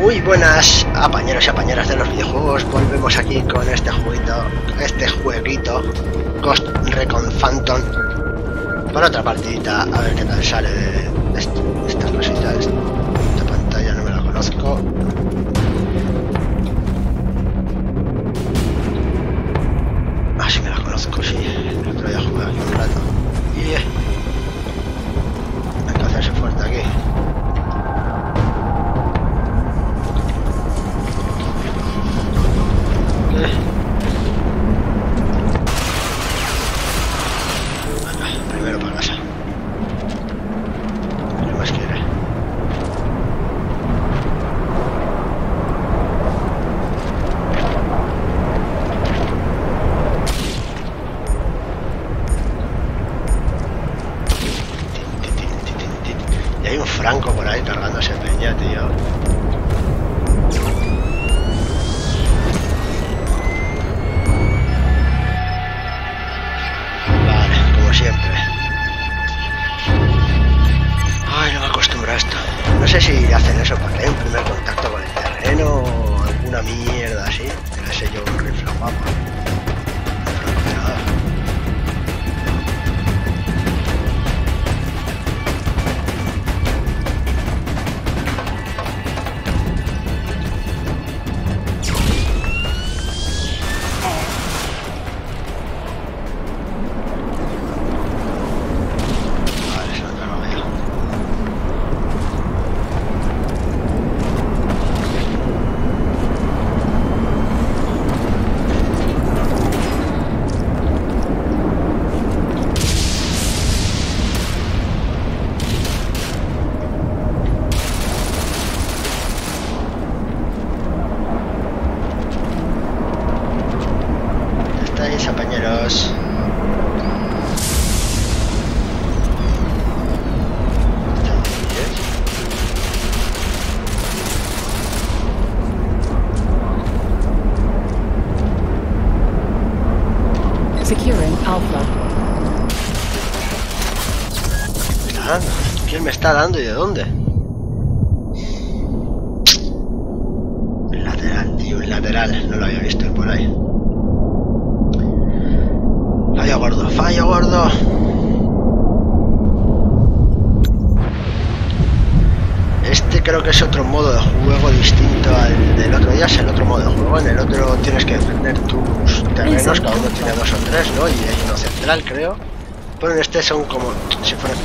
Muy buenas apañeros y apañeras de los videojuegos, volvemos aquí con este jueguito, este jueguito, Ghost Recon Phantom, para otra partidita, a ver qué tal sale de, de est- de estas cositas, esta pantalla no me la conozco. Hay un franco por ahí cargándose peña, tío. Vale, como siempre. Ay, no me acostumbro a esto. No sé si hacen eso para haya un primer contacto con el terreno o alguna mierda así. Que le sé yo un rifle guapo. Pero en este son como si fueran...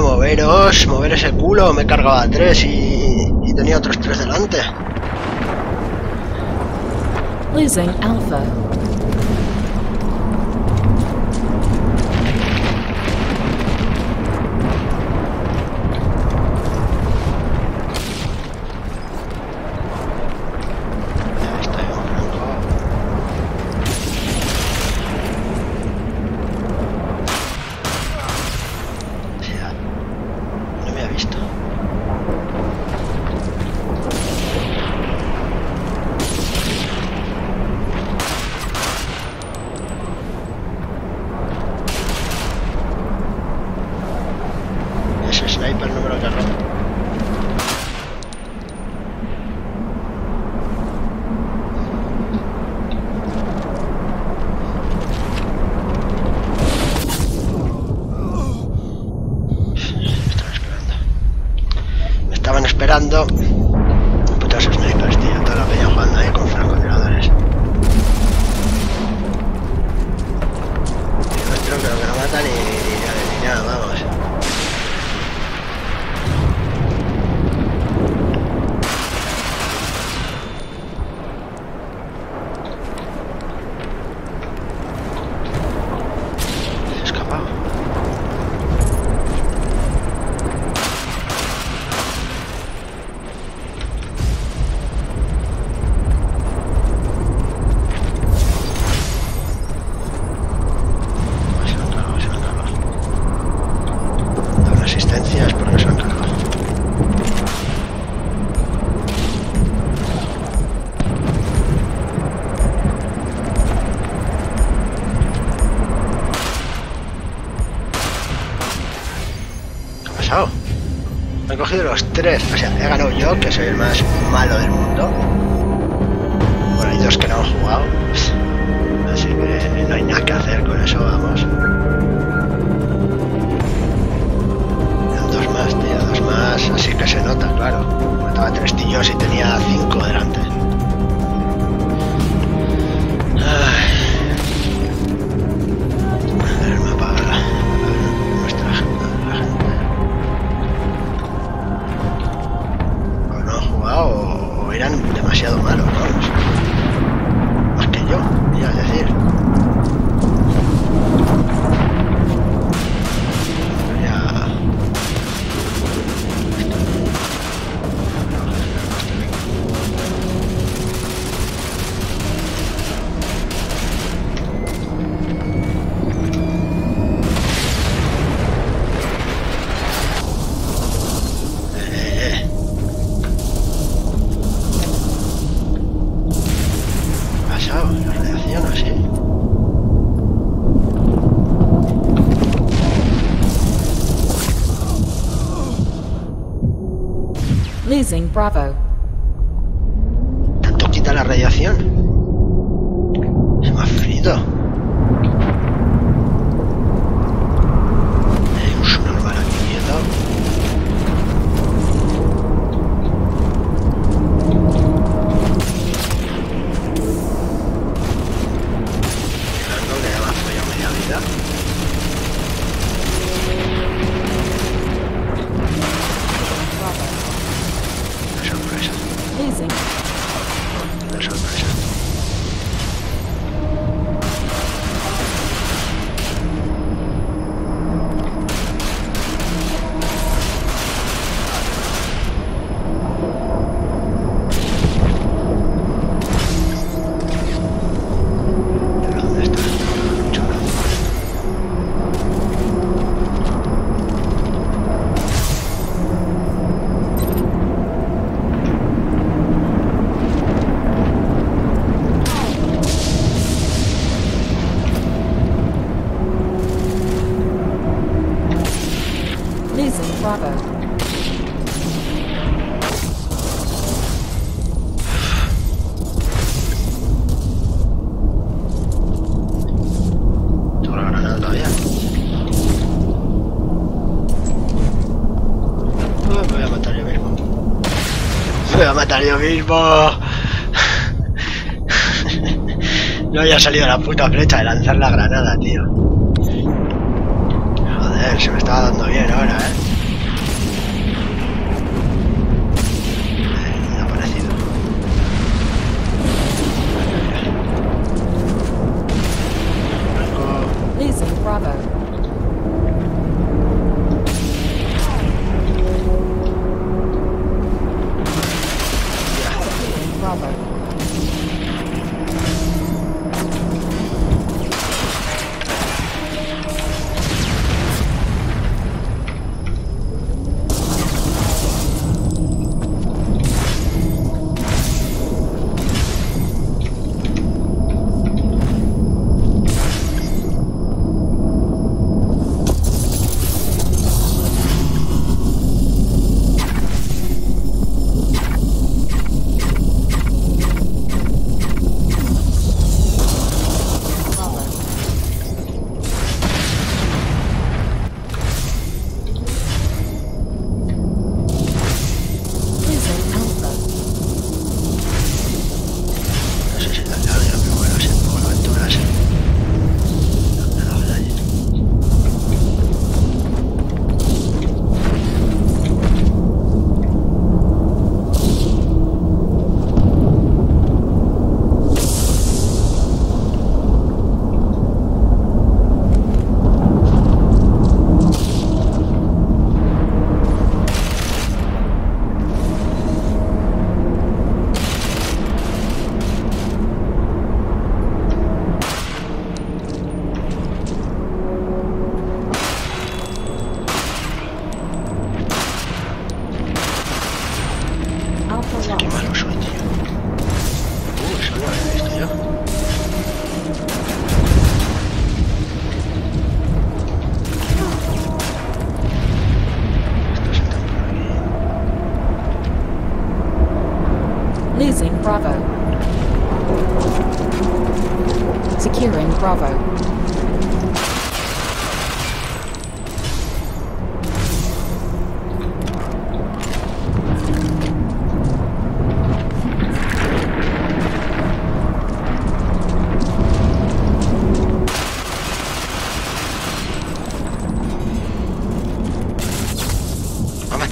Moveros, mover ese culo. Me he cargado a tres y, y tenía otros tres delante. Losing Alpha. Ya está, hay un franco. O sea, no me ha visto. sniper no me lo cargo. Me estaban esperando. Putos snipers, tío. Toda la peña jugando ahí con francotiradores. Y nuestro creo que no mata ni, ni, ni nada, vamos. Se ha escapado. Se lo han cargado, se lo han cargado. Da una asistencia es porque se lo han cargado. ¿Qué ha pasado? Han cogido los tres. O sea, he ganado yo, que soy el más malo del mundo. Bueno, hay dos que no han jugado. Así que no hay nada que hacer con eso, vamos. Dos más, tío, dos más. Así que se nota, claro. Mataba tres tíos y tenía cinco delante. Demasiado malos, Losing Bravo. ¿Tanto quita la radiación? Me ha frito. No había salido la puta flecha de lanzar la granada, tío. Joder, se me estaba dando bien ahora, eh. Losing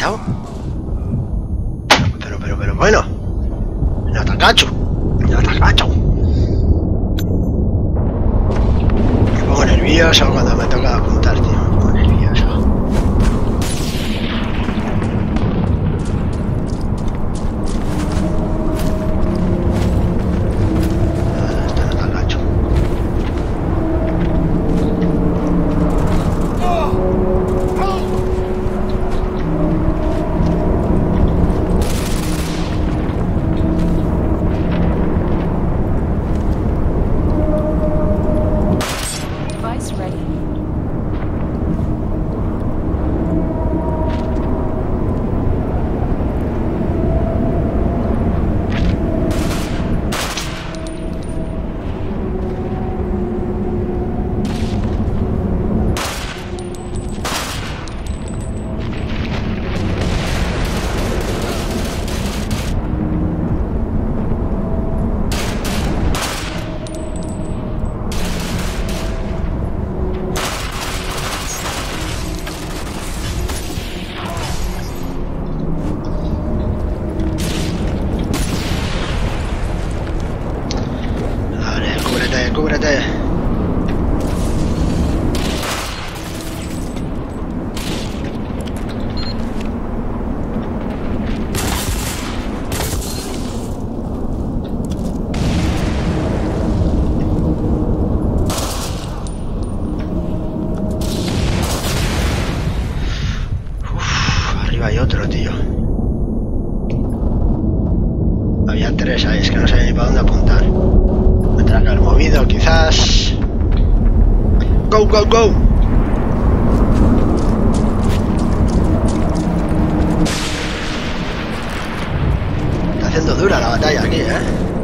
Pero, pero, pero, bueno. No te agacho. No te agacho. Me pongo nervioso cuando me toca apuntarte. go, go. Está haciendo dura la batalla aquí, ¿eh?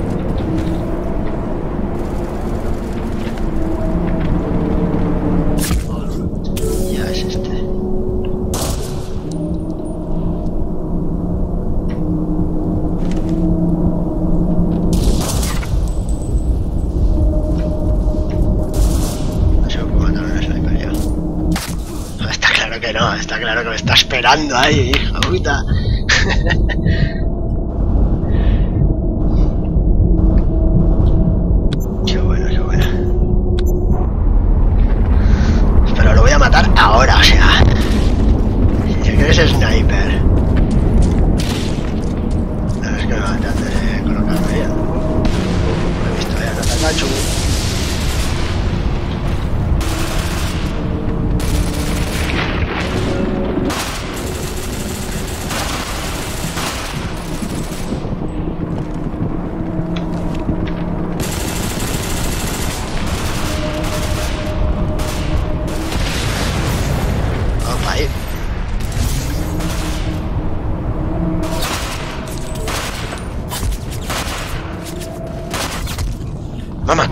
que me está esperando ahí, hija puta.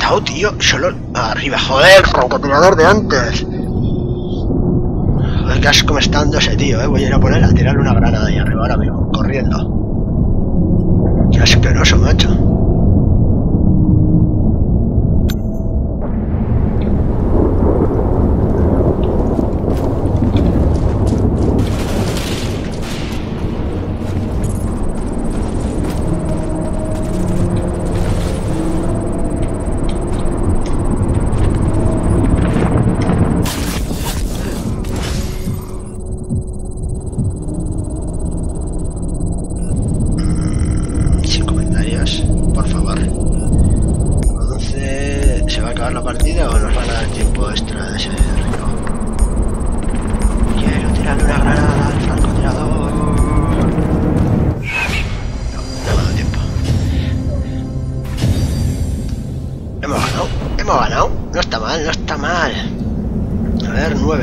matado, tío. Solo arriba, joder, rototirador de antes. Joder, qué asco me ese tío, eh. Voy a ir a poner a tirarle una granada ahí arriba ahora mismo, corriendo. Qué asqueroso, macho.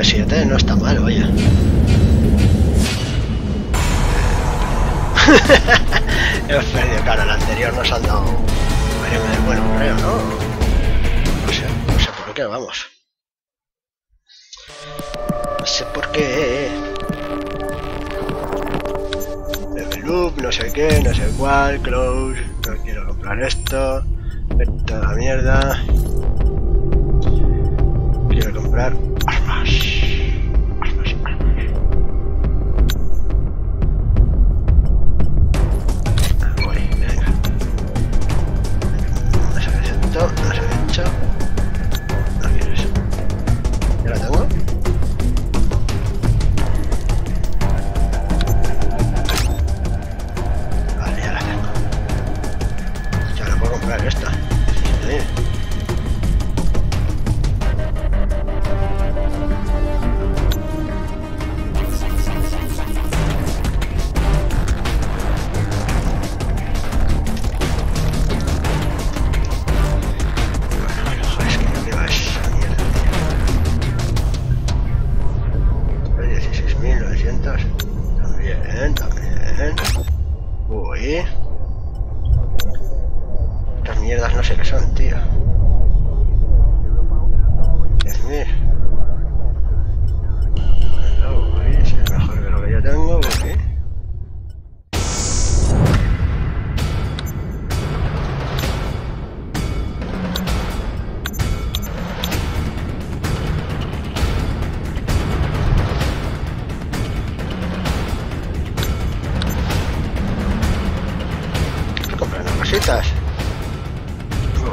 R7 no está mal, vaya. Hemos perdido, claro, el anterior nos han dado un ¿no? No sé, no sé por qué, vamos. No sé por qué. Loop, no sé qué, no sé cuál, close, no quiero comprar esto, esto la mierda. Quiero comprar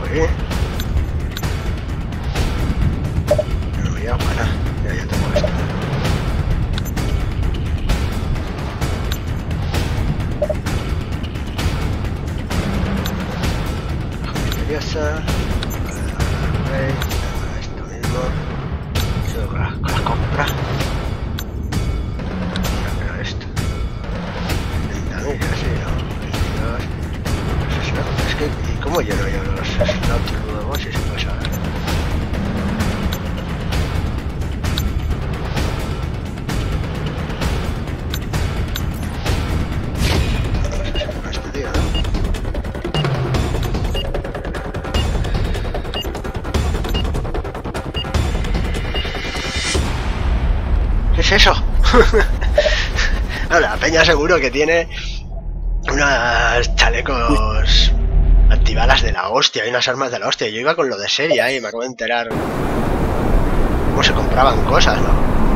No voy a. Ya, ya tengo esto. Misteriosa. Rey. Esto mismo. Sigo con la, con esto. 30.000 así, ¿no? 22. Pues eso, es que, ¿y cómo este ¿no? ¿Qué seguro que tiene unos chalecos hostia y unas armas de la hostia. Yo iba con lo de serie ahí me acabo de enterar cómo se compraban cosas, ¿no?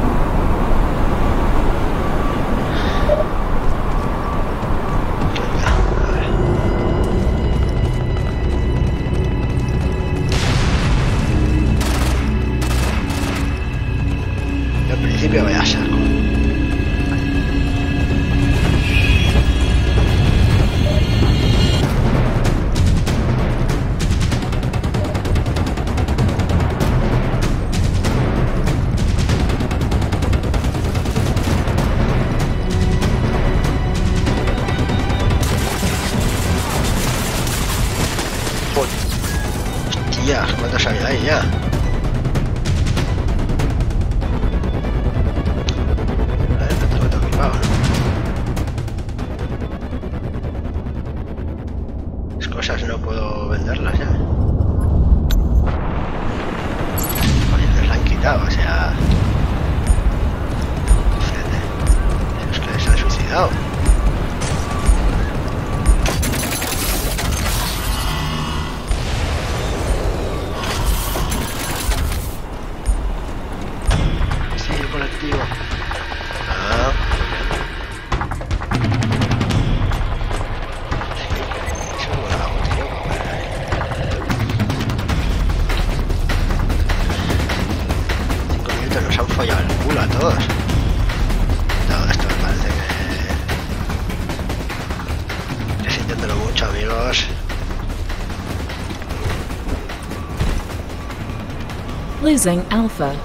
Alpha.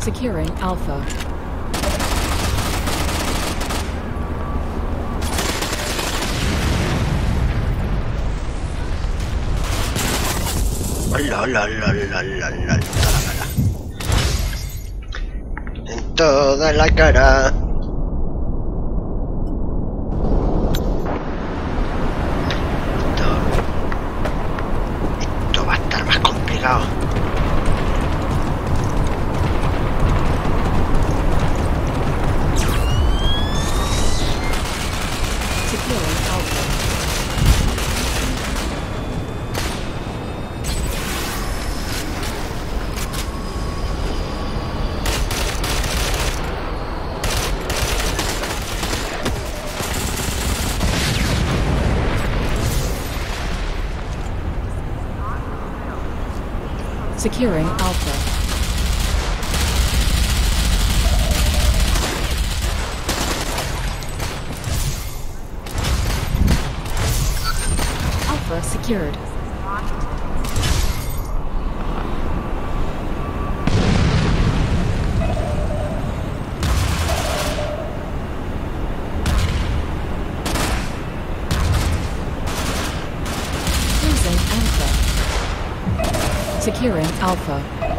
Securing Alpha. En toda la cara. Alpha secured. Securing Alpha.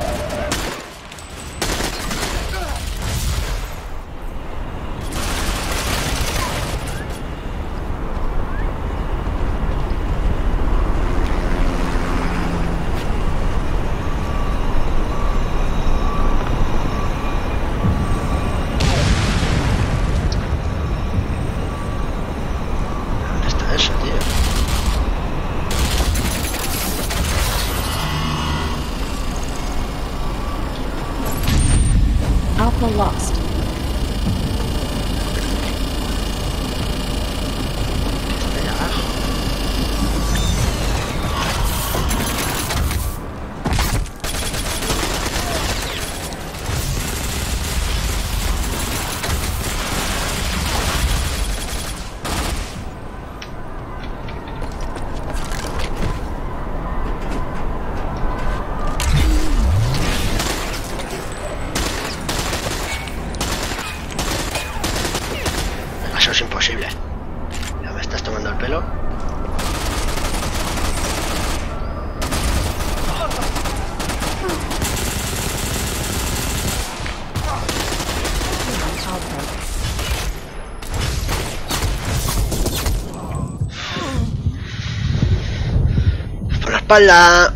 espalda.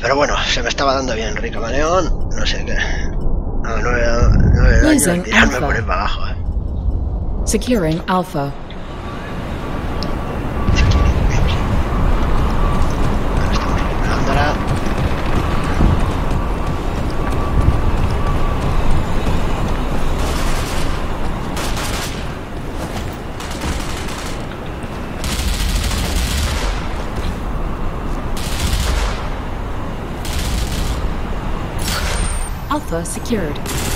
Pero bueno, se me estaba dando bien Rico Maleón. No sé qué. No, no, no, no, no, no, no, no, no, no, no, no, no, alpha secured.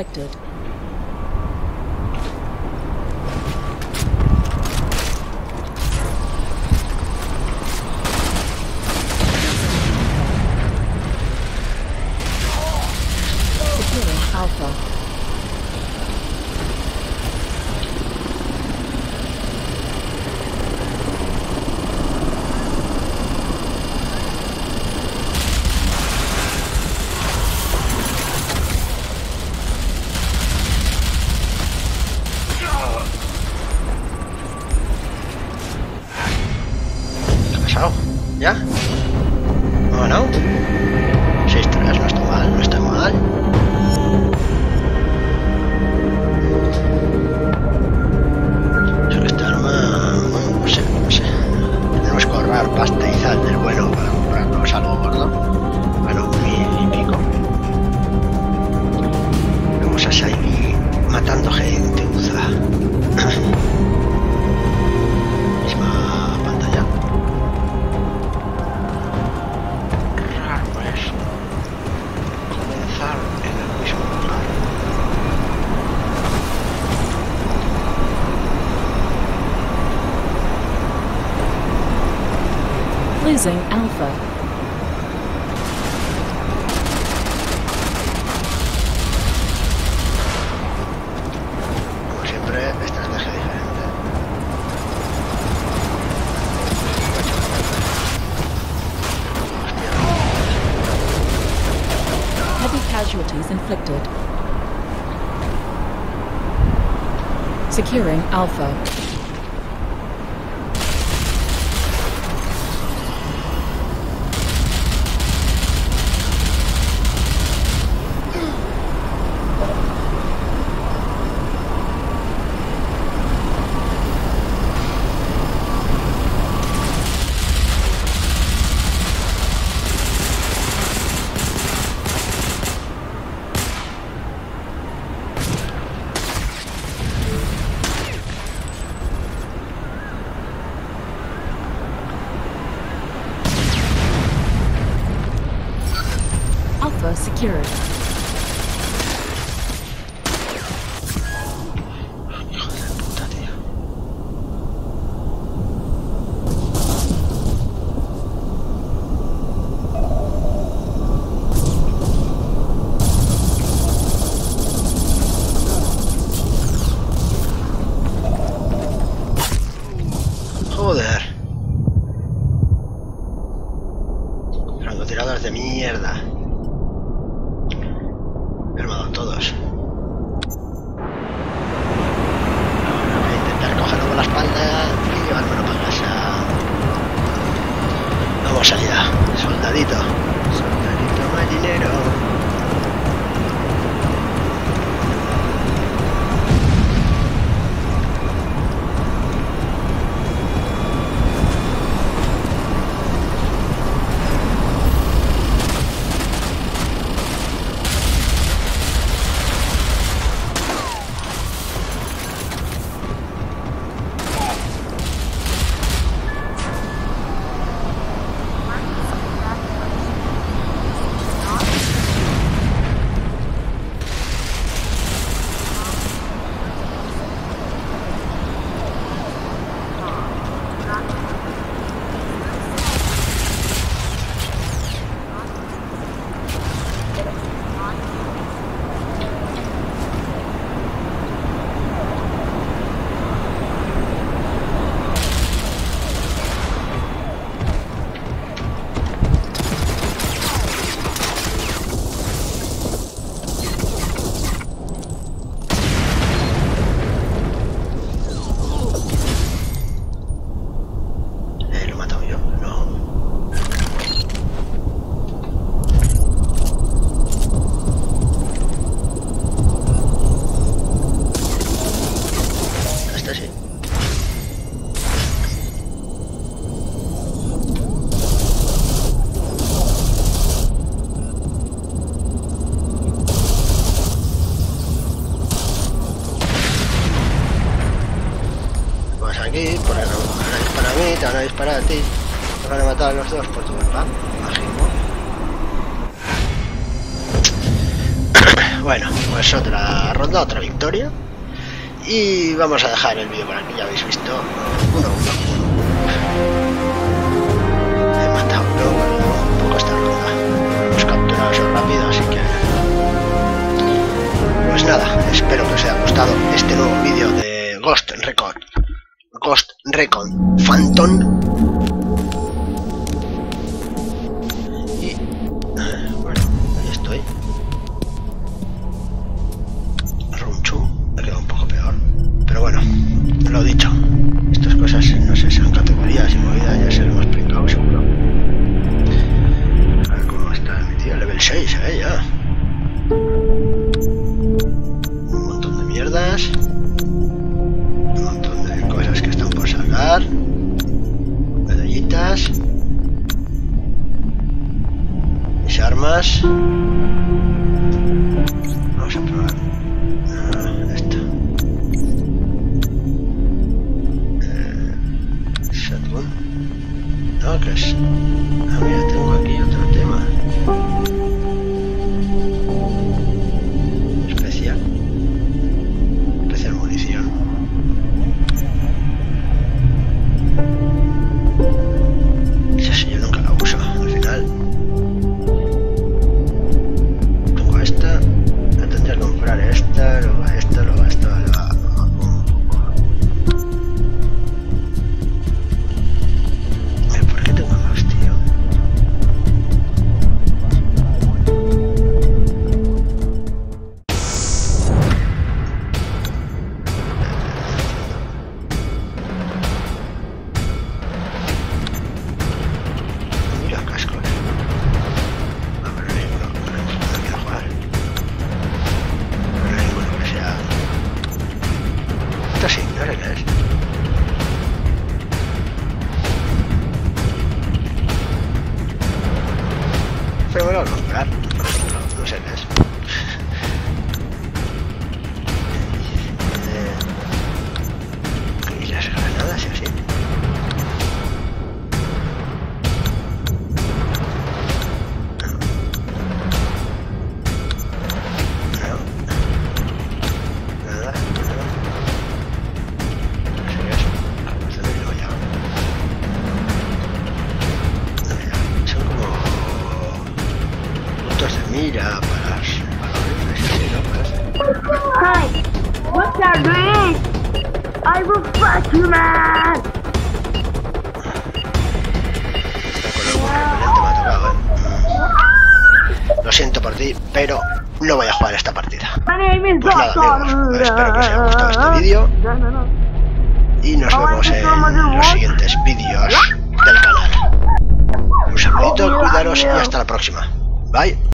afflicted. Securing Alpha. Francotiradores de mierda. Matado todos. Intentar cogerlo con la espalda y llevármelo para casa. Vamos allá, soldadito. Soldadito marinero. Ronda, otra victoria. Y vamos a dejar el vídeo por aquí, ya habéis visto. Uno, uno, uno. He matado uno, un poco esta ronda. Hemos capturado eso rápido, así que... Pues nada, espero que os haya gustado este nuevo vídeo de Ghost Recon. Ghost Recon Phantom. Lo dicho, estas cosas no sé, sean categorías y movidas, ya seré más pringado seguro. A ver cómo está mi tío level 6, eh, ya. Un montón de mierdas. Un montón de cosas que están por sacar. Medallitas. Mis armas. No, que es. Pero